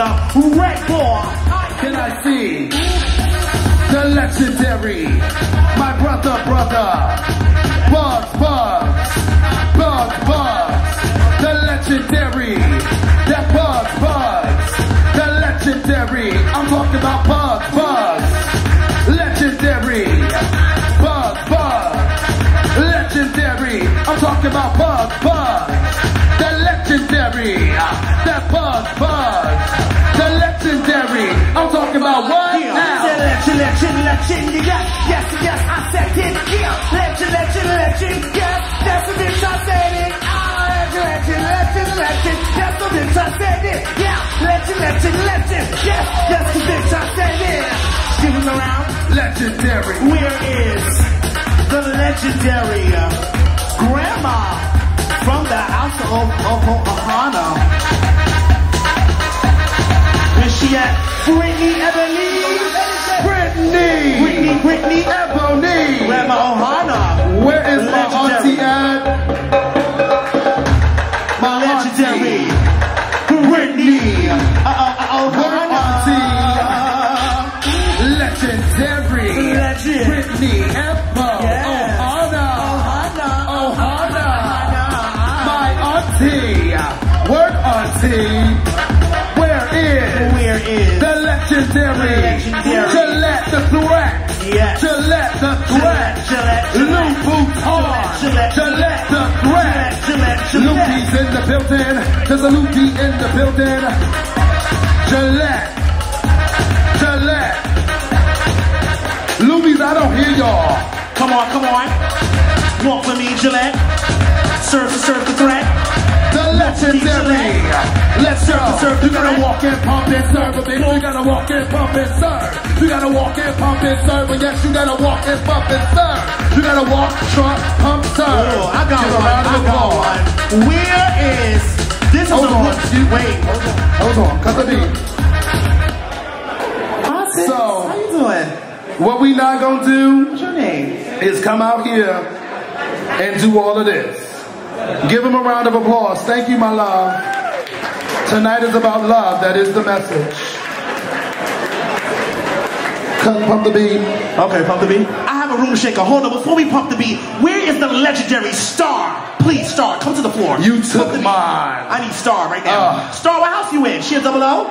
the red ball. Can I see the legendary, my brother, brother, Bugs, Bugs, Bugs, Bugs, the legendary, that Bugs, Bugs, the legendary. I'm talking about Bugs, Bugs, legendary, Bugs, Bugs, legendary. I'm talking about Bugs, Bugs, the legendary, that Legend, legend, yes, yes, yes, I said it, yeah. Legend, legend, legend, yes, that's the bitch I said it. Ah, legend, legend, legend, legend, that's the bitch I said it, yeah. Legend, legend, legend, yes, that's the bitch I said it. Give him around. Legendary. Where is the legendary uh, grandma from the house of, of Ohana? Where's she at? Brittany Ebony. Brittany. Brittany, Brittany, Ebony. Grandma Ohana. Where is my auntie at? My Legendary. auntie. Brittany. Uh, uh, uh, Where Ohana. Legendary. Legend. Brittany. Yes. Ohana. Ohana. Ohana. My auntie. Word auntie. Where is Where is the legendary? Legendary. Threat. Yes. Gillette the threat. Gillette, Lou Vuitton. Gillette, Gillette the threat. Lupi's in the building. There's a Lupi in the building. Gillette. Gillette. Lupi's, I don't hear y'all. Come on, come on. Walk with me, Gillette. Serve, serve the threat. The legendary. Let's go. serve, You gotta walk and pump and serve, baby, you gotta walk and pump and serve. You gotta walk and pump and serve, but yes, you gotta walk and pump and serve. You gotta walk, truck, pump, serve. Oh, I got Give one. I got one. Where is this? Hold is a on, you- Wait, hold on. Hold on, cause I mean, Hi. So- how you doing? what we not gonna do What's your name? is come out here and do all of this. Give him a round of applause. Thank you, my love. Tonight is about love. That is the message. Cut, pump the beat. Okay, pump the beat. I have a room shaker. Hold on, before we pump the beat, where is the legendary Star? Please, Star, come to the floor. You took mine. I need Star right now. Ugh. Star, what house you in? She a double O?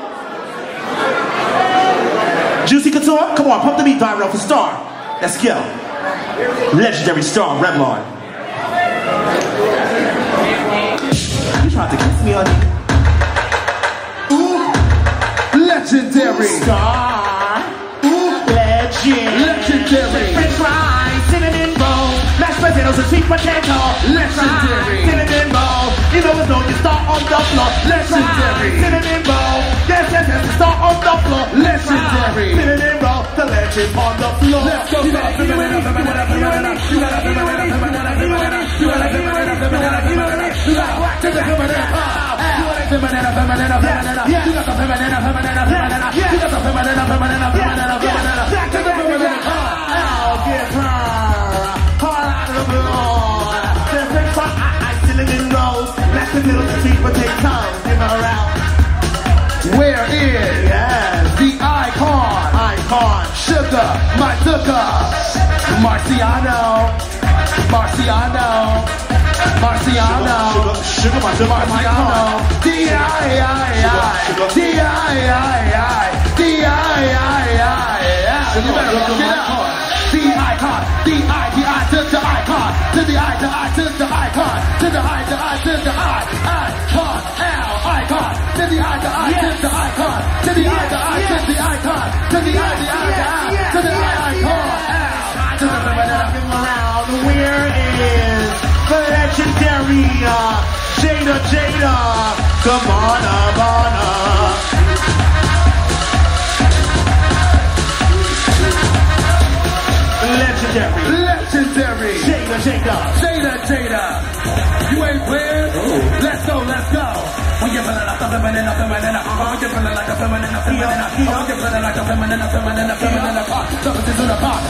Juicy Couture? Come on, pump the beat, Pyro, for Star. Let's go. Legendary Star, Revlon. Sweet potato. Legendary. Cinnamon roll. You know it's known you start on the floor. Legendary. Cinnamon roll. Yes, yes, yes, you start on the floor. Legendary. Cinnamon roll. The legend on the floor. Let's go. You gotta feel it, you gotta feel it, you gotta feel it, you gotta feel it, you gotta feel it, you gotta feel it, you gotta feel it, you gotta feel it. You gotta rock to the feminine. You gotta feminine, feminine, feminine. You got the feminine, feminine, feminine. You got Yes. the icon? Icon. Sugar, my sugar. Marciano. Marciano. Marciano. Sugar, sugar, my sugar, Marciano. D-I-I-I. D-I-I-I. D-I-I-I. You better look it up. The icon, the I, the I to the icon, to the I, the I to the icon, to the I, the I to the I, icon, icon, to the I, the I to the icon, to the I, the I to the icon, to the I, the I, the I, to the I, icon, to the Walking around, where is the legendary uh, Jada Jada Cabana Bana? Legendary legendary. Jada Jada. Jada, Jada. You ain't playing? Let's go, let's go. When you're feeling like a feminine, a feminine, a when you're feeling like a feminine, a feminine, a when you're feeling like a feminine, a feminine, a feminine, a pop, something to the pop.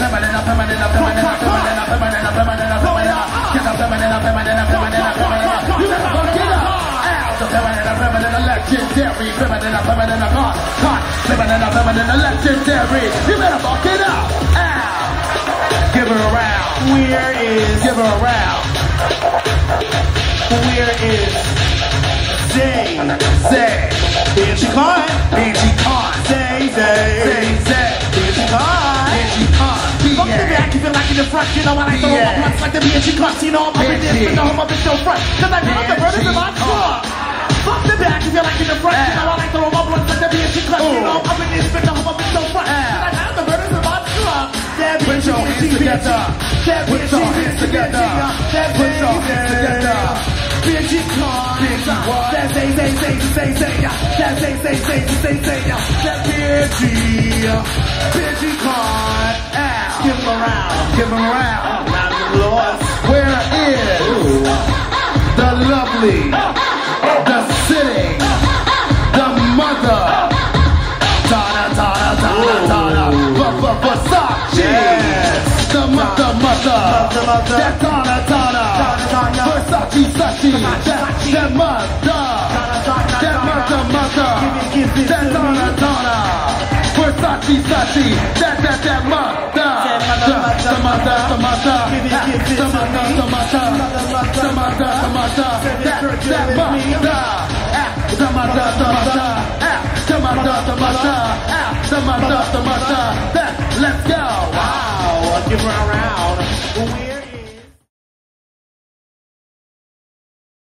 Feminine, a feminine, a feminine, a feminine, a feminine, a feminine, a feminine. Get a feminine, a feminine, a feminine, a feminine. You better fuck it up. The feminine, feminine, legendary, feminine, feminine, hot, hot, feminine, feminine, legendary. You better fuck it up. Give her a round. Where is, Give her a round. where is Zay? Zay. Bitchy Khan. Angie Khan. Zay, Zay. Zay, Zay. Bitchy Khan. Angie Khan. Fuck the back, you feel like in the front, you know I like roll my blunts like the bitchy cuts, you know I'm up in this, but no, I'm up in no front, cause I know the murders in my truck. Fuck the back, you feel like in the front, you know I like roll my blunts like the bitchy cuts, you know I'm up in this, but no, I'm up in no front, I know the murders in my. That Put your hands together. Put your hands together. Put your hands together. Bitchy what? That say, say, say, say, say. That say, say, say, say, say. That bitchy, bitchy. Ow. Give him a round. Give him a round. Round of applause. Where is the lovely, the sitting, the mother? Tana, Tana, V- V- Versace. The mother, mother. Mother, mother that, that mother, that mother, mother, that mother, mother, mother, mother, mother, mother, that, that mother, mother, mother, mother, mother, mother, mother, that, let's go. Wow, give her a round.